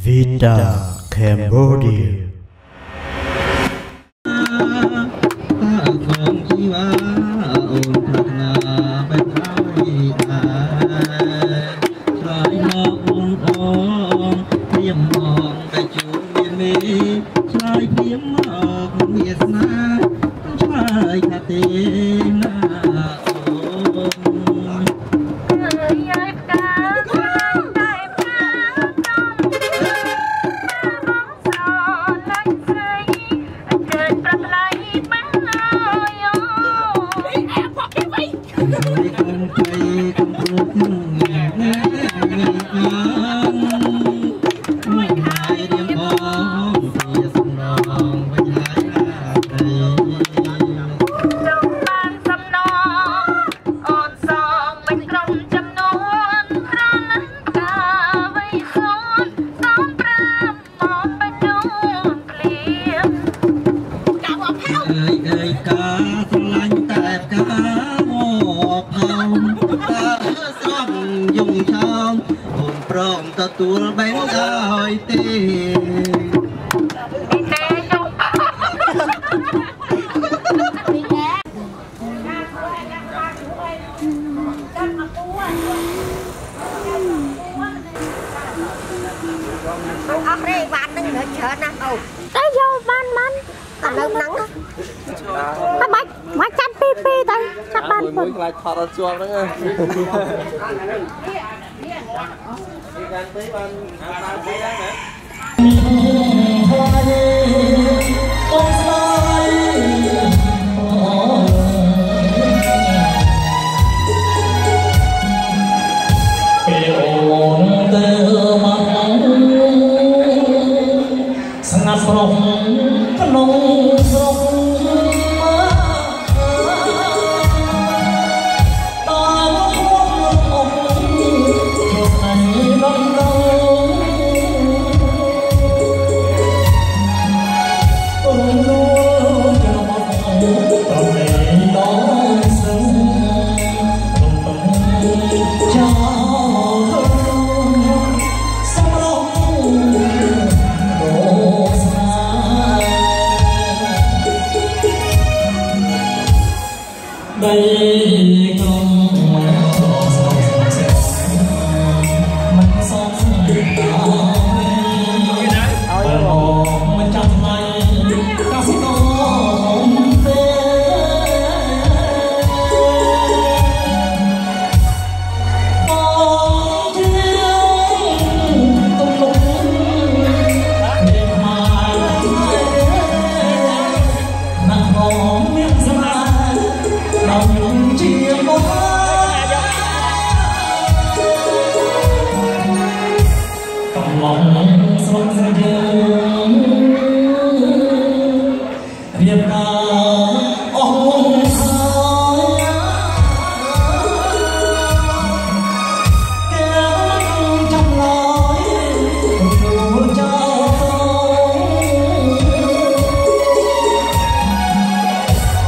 Vita Cambodia Yeah. 滚滚，滚滚。 ទទួលបែងឲ្យទេអស់រេវ៉ាត់នឹងរើច្រើនណាស់អូតែយកបានបានតែលើហ្នឹងតែបាច់បាច់ចាប់ពីពីទៅចាប់បានមួយខ្លាចខត់អត់ជាប់ហ្នឹង cho anh tí bên ăn tao tí đó nữa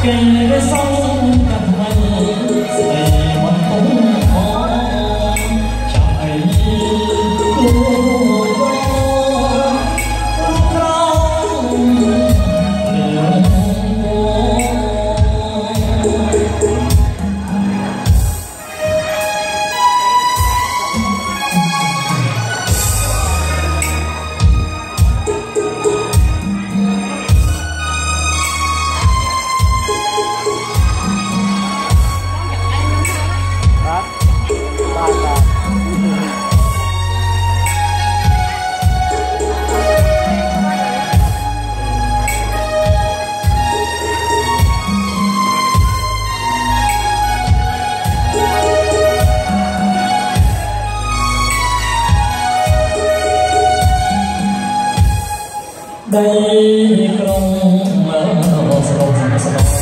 cây sông cầm mây ដីក្រុងមកស្រុកស្រុក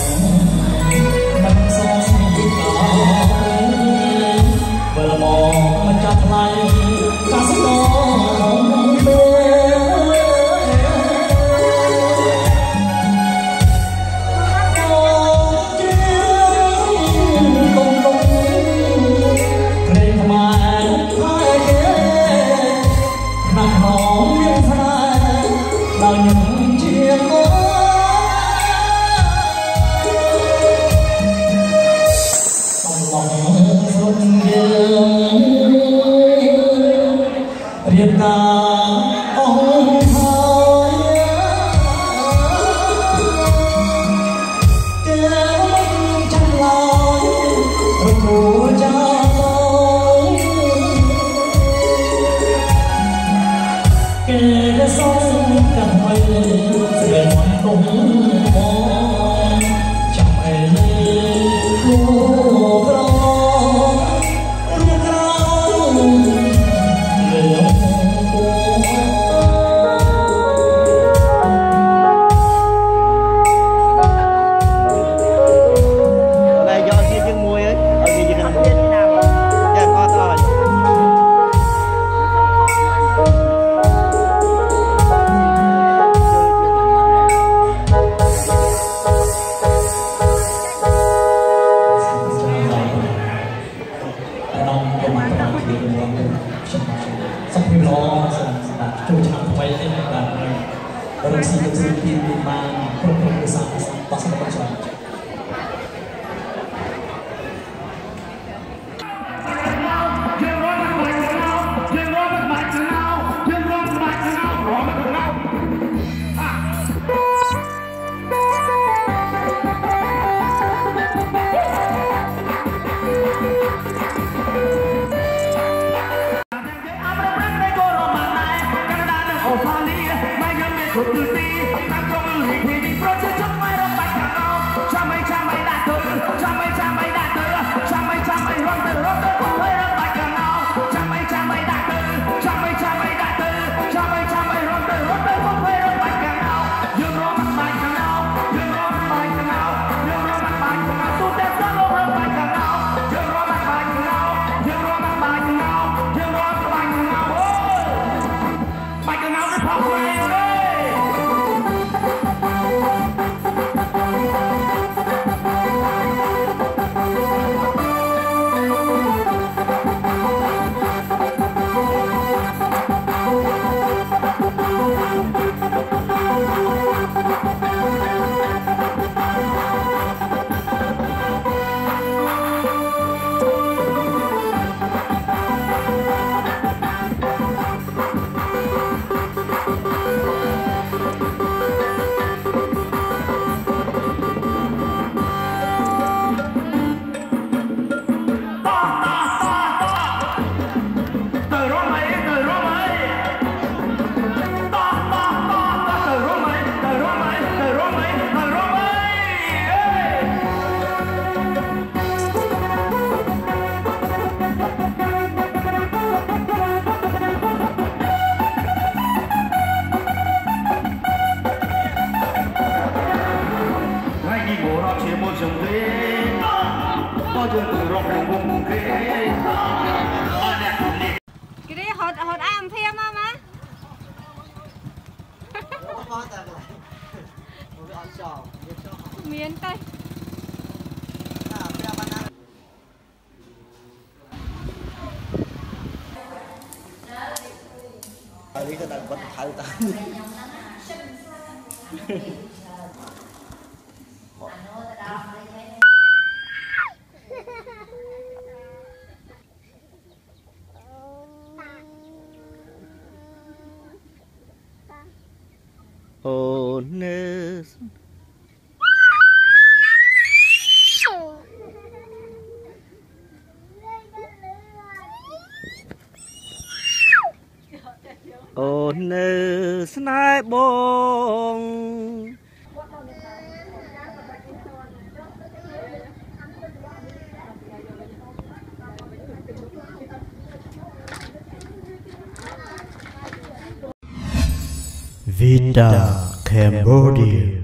pintu na pagpapasang pasang pasang cái đi hột hột am thêm mà má miến tây. Hãy subscribe cho kênh Ghiền Mì Gõ Để không bỏ lỡ những video hấp dẫn old 린다 캄보디